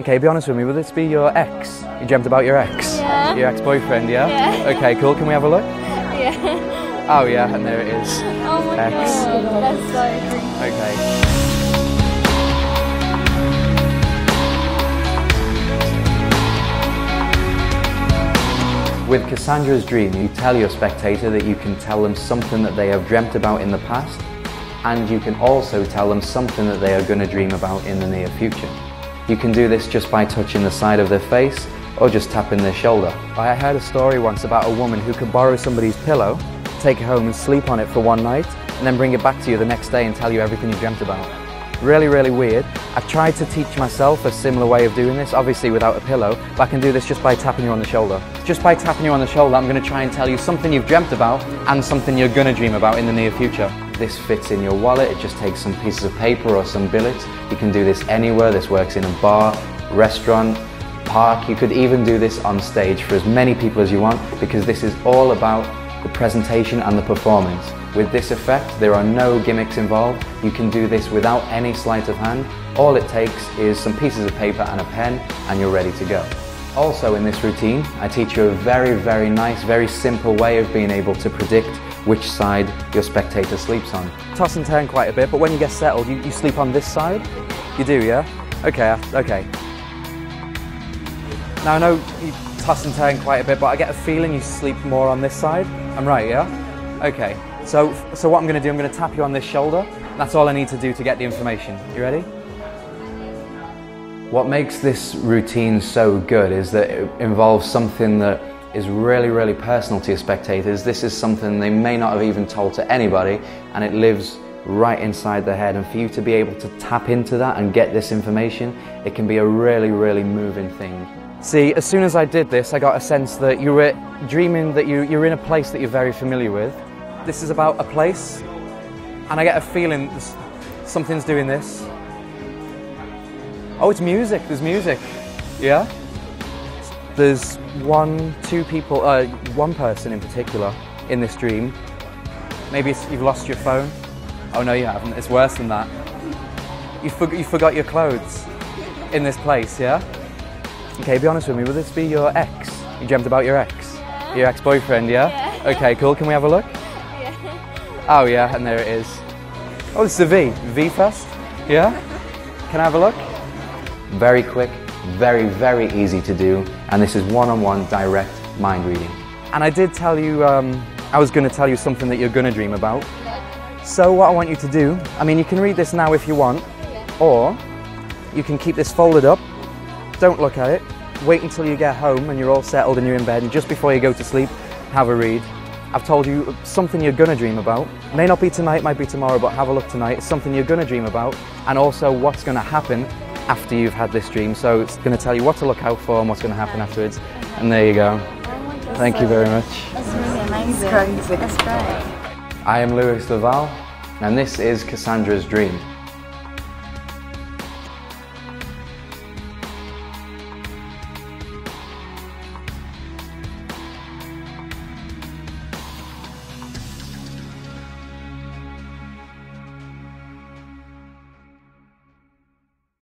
Okay, be honest with me, will this be your ex? You dreamt about your ex? Yeah. Your ex-boyfriend, yeah? Yeah. Okay, cool. Can we have a look? Yeah. Oh yeah, and there it is. Oh my X. god, that's so creepy. Okay. With Cassandra's dream, you tell your spectator that you can tell them something that they have dreamt about in the past, and you can also tell them something that they are going to dream about in the near future. You can do this just by touching the side of their face or just tapping their shoulder. I heard a story once about a woman who could borrow somebody's pillow, take it home and sleep on it for one night, and then bring it back to you the next day and tell you everything you dreamt about. Really, really weird. I've tried to teach myself a similar way of doing this, obviously without a pillow, but I can do this just by tapping you on the shoulder. Just by tapping you on the shoulder, I'm going to try and tell you something you've dreamt about and something you're going to dream about in the near future. This fits in your wallet, it just takes some pieces of paper or some billets. You can do this anywhere, this works in a bar, restaurant, park. You could even do this on stage for as many people as you want because this is all about the presentation and the performance. With this effect, there are no gimmicks involved. You can do this without any sleight of hand. All it takes is some pieces of paper and a pen and you're ready to go. Also in this routine, I teach you a very, very nice, very simple way of being able to predict which side your spectator sleeps on. Toss and turn quite a bit, but when you get settled, you, you sleep on this side? You do, yeah? Okay, okay. Now I know you toss and turn quite a bit, but I get a feeling you sleep more on this side. I'm right, yeah? Okay. So, so what I'm going to do, I'm going to tap you on this shoulder. That's all I need to do to get the information. You ready? What makes this routine so good is that it involves something that is really, really personal to your spectators. This is something they may not have even told to anybody, and it lives right inside their head. And for you to be able to tap into that and get this information, it can be a really, really moving thing. See, as soon as I did this, I got a sense that you were dreaming that you, you're in a place that you're very familiar with. This is about a place, and I get a feeling something's doing this. Oh, it's music. There's music. Yeah? There's one, two people, uh, one person in particular in this dream. Maybe it's, you've lost your phone. Oh, no, you haven't. It's worse than that. You, forg you forgot your clothes in this place, yeah? Okay, be honest with me. Will this be your ex? You dreamt about your ex? Your ex boyfriend, yeah? Yeah. Okay, cool. Can we have a look? Yeah. Oh, yeah, and there it is. Oh, this is a V. V first? Yeah? Can I have a look? Very quick, very, very easy to do, and this is one on one direct mind reading. And I did tell you, um, I was going to tell you something that you're going to dream about. So, what I want you to do, I mean, you can read this now if you want, or you can keep this folded up, don't look at it, wait until you get home and you're all settled and you're in bed, and just before you go to sleep, have a read. I've told you something you're gonna dream about. May not be tonight, might be tomorrow, but have a look tonight. It's something you're gonna dream about, and also what's gonna happen after you've had this dream. So it's gonna tell you what to look out for and what's gonna happen afterwards. And there you go. Oh. Thank you very much. That's really amazing. crazy. That's great. I am Lewis Le Val, and this is Cassandra's Dream.